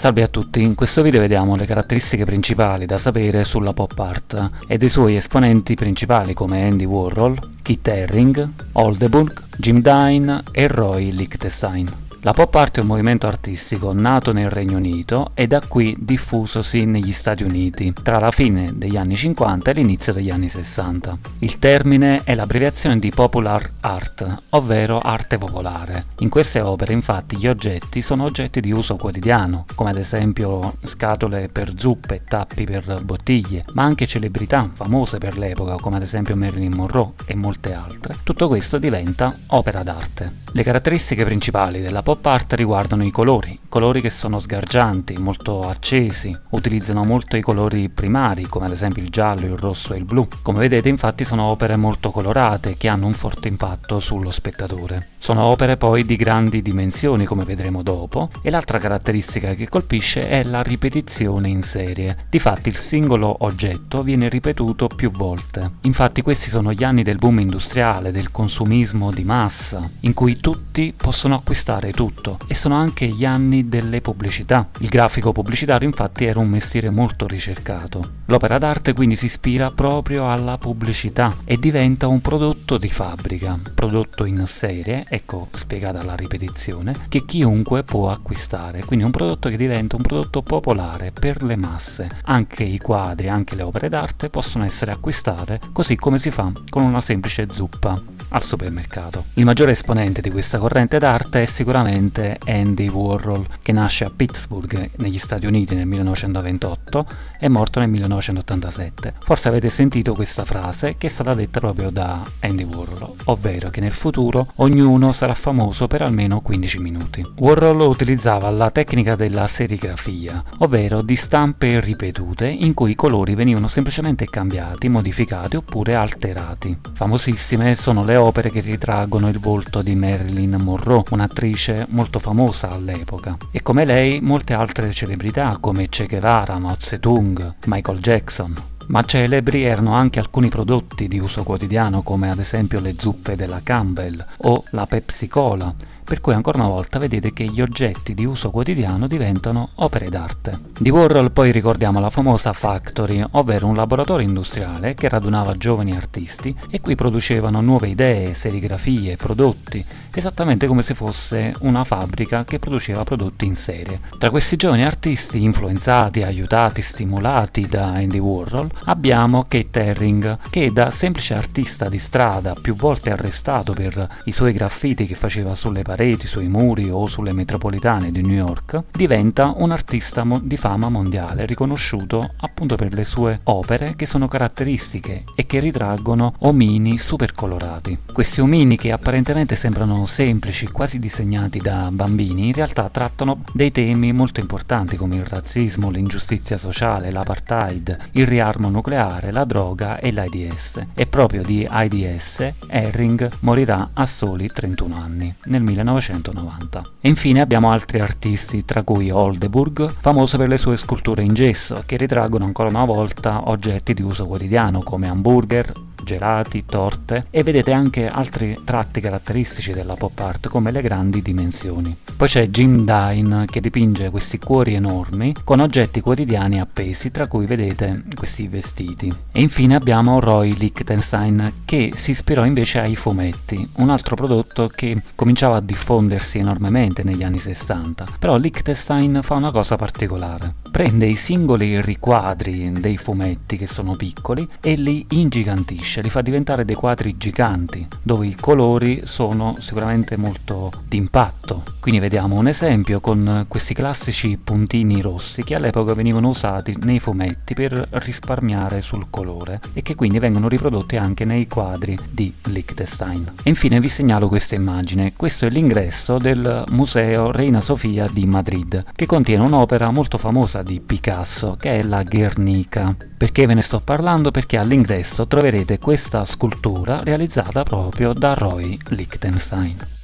Salve a tutti, in questo video vediamo le caratteristiche principali da sapere sulla pop art e dei suoi esponenti principali come Andy Warhol, Kit Haring, Oldenburg, Jim Dine e Roy Lichtenstein. La pop art è un movimento artistico nato nel Regno Unito e da qui diffusosi negli Stati Uniti tra la fine degli anni 50 e l'inizio degli anni 60. Il termine è l'abbreviazione di popular art, ovvero arte popolare. In queste opere infatti gli oggetti sono oggetti di uso quotidiano, come ad esempio scatole per zuppe tappi per bottiglie, ma anche celebrità famose per l'epoca, come ad esempio Marilyn Monroe e molte altre. Tutto questo diventa opera d'arte. Le caratteristiche principali della pop art riguardano i colori, colori che sono sgargianti, molto accesi, utilizzano molto i colori primari come ad esempio il giallo, il rosso e il blu. Come vedete infatti sono opere molto colorate che hanno un forte impatto sullo spettatore. Sono opere poi di grandi dimensioni come vedremo dopo e l'altra caratteristica che colpisce è la ripetizione in serie. Difatti il singolo oggetto viene ripetuto più volte. Infatti questi sono gli anni del boom industriale, del consumismo di massa, in cui tutti possono acquistare tutto e sono anche gli anni delle pubblicità. Il grafico pubblicitario infatti era un mestiere molto ricercato. L'opera d'arte quindi si ispira proprio alla pubblicità e diventa un prodotto di fabbrica, prodotto in serie, ecco spiegata la ripetizione, che chiunque può acquistare, quindi un prodotto che diventa un prodotto popolare per le masse. Anche i quadri, anche le opere d'arte possono essere acquistate così come si fa con una semplice zuppa al supermercato. Il maggiore esponente di questa corrente d'arte è sicuramente Andy Warhol, che nasce a Pittsburgh negli Stati Uniti nel 1928 e è morto nel 1987. Forse avete sentito questa frase che è stata detta proprio da Andy Warhol, ovvero che nel futuro ognuno sarà famoso per almeno 15 minuti. Warhol utilizzava la tecnica della serigrafia, ovvero di stampe ripetute in cui i colori venivano semplicemente cambiati, modificati oppure alterati. Famosissime sono le opere che ritraggono il volto di Marilyn Monroe, un'attrice molto famosa all'epoca, e come lei molte altre celebrità come Che Guevara, Mao Zedong, Michael Jackson. Ma celebri erano anche alcuni prodotti di uso quotidiano come ad esempio le zuppe della Campbell o la Pepsi Cola, per cui ancora una volta vedete che gli oggetti di uso quotidiano diventano opere d'arte. Di Warhol poi ricordiamo la famosa Factory, ovvero un laboratorio industriale che radunava giovani artisti e qui producevano nuove idee, serigrafie, prodotti, esattamente come se fosse una fabbrica che produceva prodotti in serie. Tra questi giovani artisti influenzati, aiutati, stimolati da Andy Warhol abbiamo Kate Herring, che da semplice artista di strada, più volte arrestato per i suoi graffiti che faceva sulle pareti, sui muri o sulle metropolitane di New York, diventa un artista di fama mondiale, riconosciuto appunto per le sue opere che sono caratteristiche e che ritraggono omini super colorati. Questi omini che apparentemente sembrano semplici, quasi disegnati da bambini, in realtà trattano dei temi molto importanti come il razzismo, l'ingiustizia sociale, l'apartheid, il riarmo nucleare, la droga e l'AIDS. E proprio di AIDS Herring morirà a soli 31 anni, nel 1990. 1990. E infine abbiamo altri artisti, tra cui Oldenburg, famoso per le sue sculture in gesso, che ritraggono ancora una volta oggetti di uso quotidiano come hamburger, gelati, torte e vedete anche altri tratti caratteristici della pop art come le grandi dimensioni. Poi c'è Jim Dine che dipinge questi cuori enormi con oggetti quotidiani appesi tra cui vedete questi vestiti. E infine abbiamo Roy Lichtenstein che si ispirò invece ai fumetti, un altro prodotto che cominciava a diffondersi enormemente negli anni 60. Però Lichtenstein fa una cosa particolare. Prende i singoli riquadri dei fumetti che sono piccoli e li ingigantisce li fa diventare dei quadri giganti, dove i colori sono sicuramente molto d'impatto. Quindi vediamo un esempio con questi classici puntini rossi che all'epoca venivano usati nei fumetti per risparmiare sul colore e che quindi vengono riprodotti anche nei quadri di Liechtenstein. E infine vi segnalo questa immagine. Questo è l'ingresso del Museo Reina Sofia di Madrid, che contiene un'opera molto famosa di Picasso, che è la Guernica. Perché ve ne sto parlando? Perché all'ingresso troverete questa scultura realizzata proprio da Roy Lichtenstein.